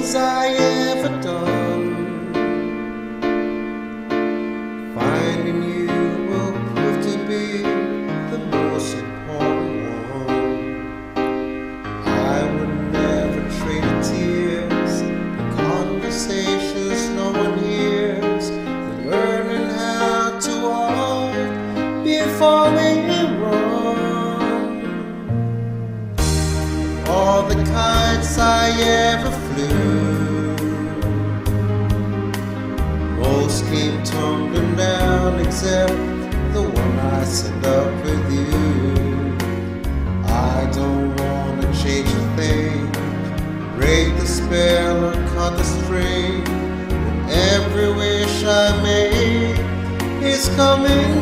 desire. came tumbling down except the one I set up with you. I don't wanna change a thing, break the spell or cut the string. Every wish I made is coming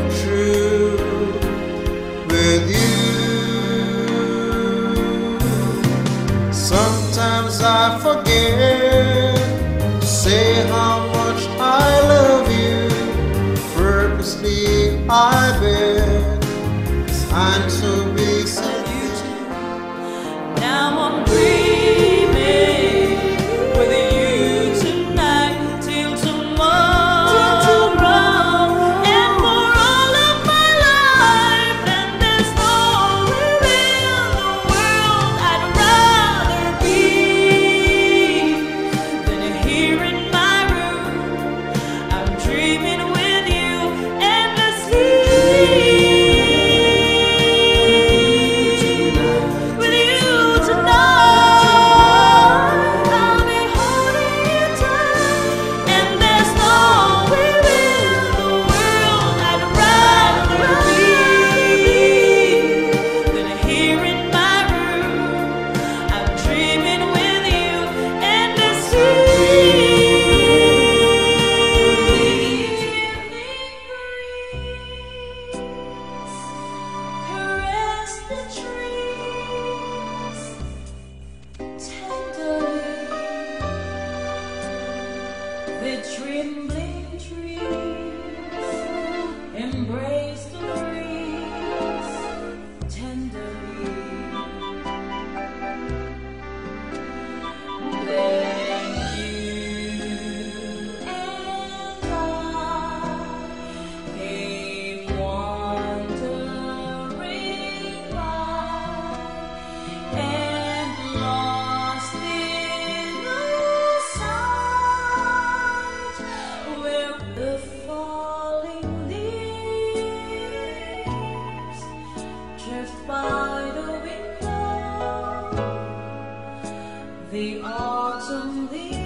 the autumn leaves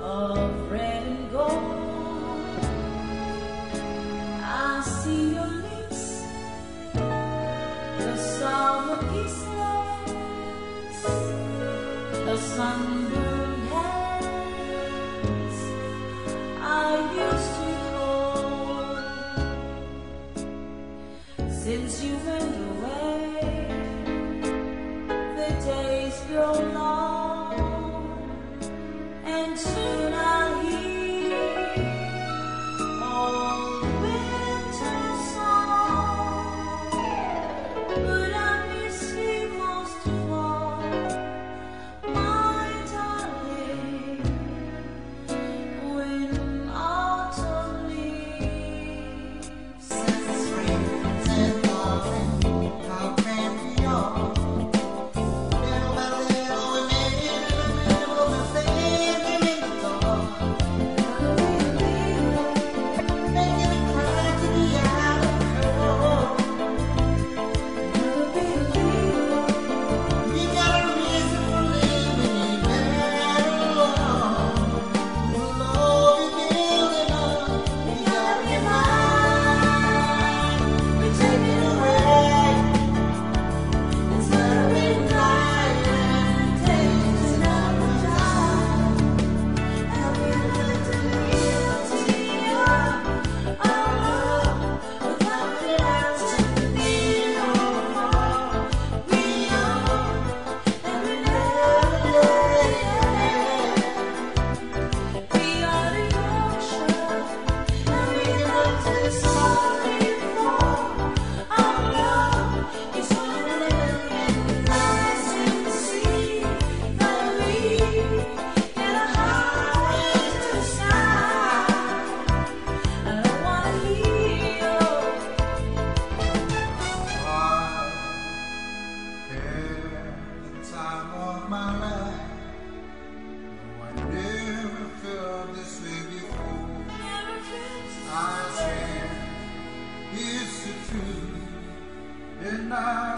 of red and gold. I see your lips, the summer peace the sunburned hands I used to hold. Since you night.